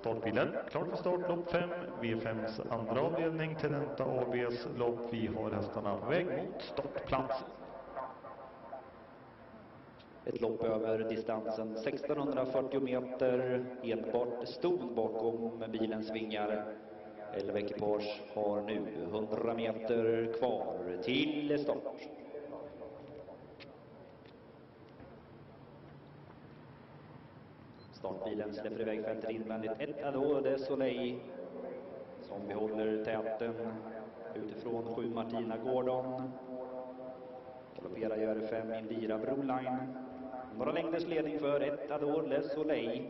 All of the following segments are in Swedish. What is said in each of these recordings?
Startbilen klar för start, lopp 5, V5s andra avdelning, Tenenta ABs lopp. Vi har hästarna på väg mot startplats. Ett lopp över distansen 1640 meter. Enbart stod bakom bilens vingar. Elva ekipage har nu 100 meter kvar till start. Startbilen släpper iväg fältet invändigt. Ett Adore de Soleil som behåller täten utifrån sju Martina Gordon. Galopperar gör fem Indira Broline. Några längders ledning för ett Adore de Soleil.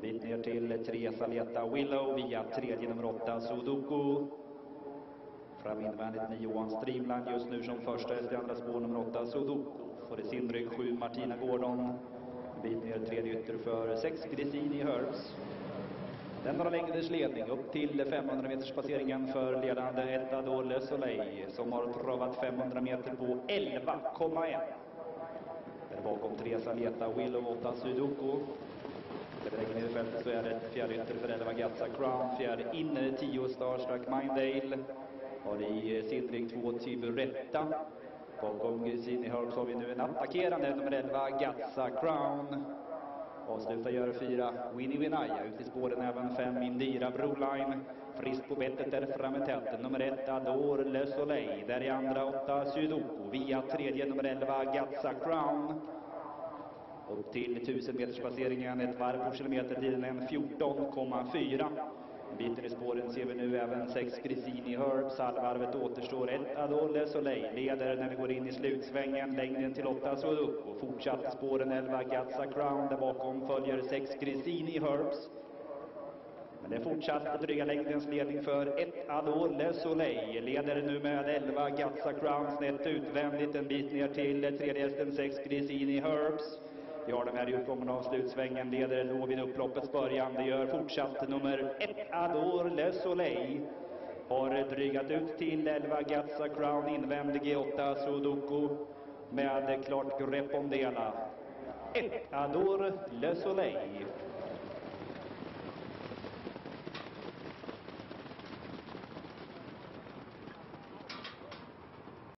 Bit ner till tre Saleta Willow via tredje nummer åtta Sudoku. Fram invändigt med Johan Streamline just nu som första efter andra spår nummer åtta Sudoku. Får i sin rygg sju Martina Gordon. Bit ner tredje ytter för sex Grisini Herbs. Den några längders ledning upp till 500 meters passeringen för ledande ett Le Soleil som har travat 500 meter på 11,1. Där bakom tre Saleta Willow, 8 Sudoku. Längre ner i fältet så är det fjärde ytter för 11 Gatsa Crown, fjärde inne 10 Starstruck Mindale. Har i sin rygg två Tiburetta. Bakom Gusini Herbs har vi nu en attackerande nummer 11 Gatsa Crown. Avslutar gör fyra Winnie Winaya. Ut i spåren även fem Indira Broline. Frisk på bettet där framme täten. Nummer ett Adore Le Soleil. Där i andra åtta Sudoku. Via tredje nummer 11 Gatsa Crown. Upp till 1000 meters passeringen. Ett varv på kilometertiden en Biten i spåren ser vi nu även sex Grisini Herbs. Halvvarvet återstår ett Adole Soleil. Leder när vi går in i slutsvängen. Längden till åtta och Fortsatt spåren 11 Gatsa Crown. Där bakom följer sex Grisini Herbs. Men det är fortsatt dryga längdens ledning för ett Adole Soleil. Leder nu med 11 Gatsa Crown snett utvändigt en bit ner till tredje hästen 6 Grisini Herbs. Vi har de här utgången av slutsvängen, leder då vid upploppets början. Det gör fortsatt nummer ett Adore Le Soleil. Har drygat ut till 11 Gatsa Crown, invändig G8 Sudoku. Med klart grepp om det hela. Ett Adore Le Soleil.